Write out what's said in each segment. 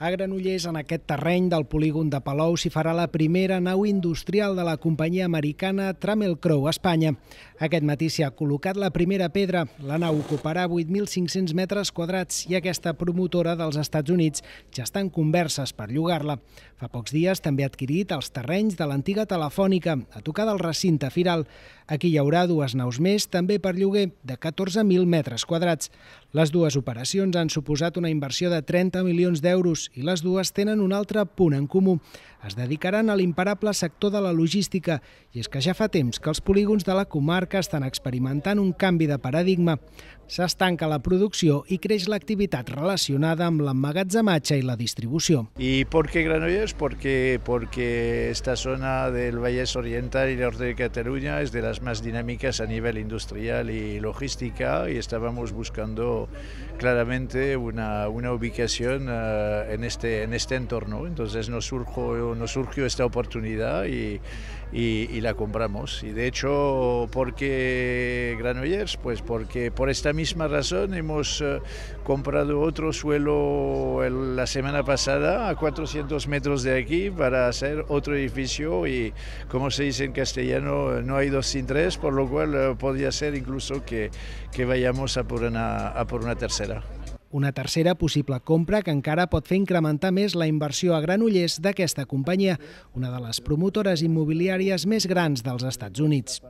A Granollers, en aquest terreny del polígon de Palou, s'hi farà la primera nau industrial de la companyia americana Trammell Crow, a Espanya. Aquest matí s'hi ha col·locat la primera pedra. La nau ocuparà 8.500 metres quadrats i aquesta promotora dels Estats Units ja està en converses per llogar-la. Fa pocs dies també ha adquirit els terrenys de l'antiga telefònica, a tocar del recinte firal. Aquí hi haurà dues naus més, també per lloguer, de 14.000 metres quadrats. Les dues operacions han suposat una inversió de 30 milions d'euros i les dues tenen un altre punt en comú. Es dedicaran a l'imparable sector de la logística i és que ja fa temps que els polígons de la comarca estan experimentant un canvi de paradigma. S'estanca la producció i creix l'activitat relacionada amb l'emmagatzematge i la distribució. ¿Y por qué Granollers? Porque, porque esta zona del Vallès Oriental y norte de Cataluña es de las más dinámicas a nivel industrial y logística y estábamos buscando claramente una, una ubicación uh, en, este, en este entorno. Entonces nos, surgió, nos surgió esta oportunidad y, y, y, la compramos. Y de hecho, ¿por qué Granollers? Pues porque por esta misma razón hemos uh, comprado otro suelo el, la semana pasada a 400 metros de aquí para hacer otro edificio y como se dice en castellano, no hay dos sin tres, por lo cual uh, podría ser incluso que, que vayamos a por una, a por una tercera. Una tercera possible compra que encara pot fer incrementar més la inversió a Granollers d'aquesta companyia, una de les promotores immobiliàries més grans dels Estats Units.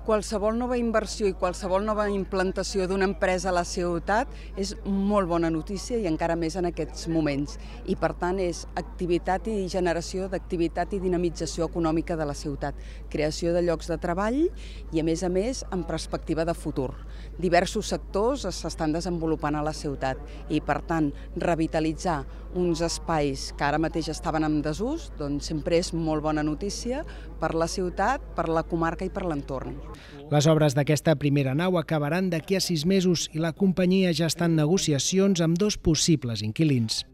Qualsevol nova inversió i qualsevol nova implantació d'una empresa a la ciutat és molt bona notícia i encara més en aquests moments. I per tant és activitat i generació d'activitat i dinamització econòmica de la ciutat, creació de llocs de treball i a més a més en perspectiva de futur. Diversos sectors s'estan desenvolupant a la ciutat i per tant revitalitzar uns espais que ara mateix estaven en desús doncs sempre és molt bona notícia per la ciutat, per la comarca i per l'entorn. Les obres d'aquesta primera nau acabaran d'aquí a sis mesos i la companyia ja està en negociacions amb dos possibles inquilins.